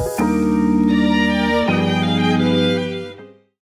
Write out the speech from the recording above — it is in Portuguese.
Música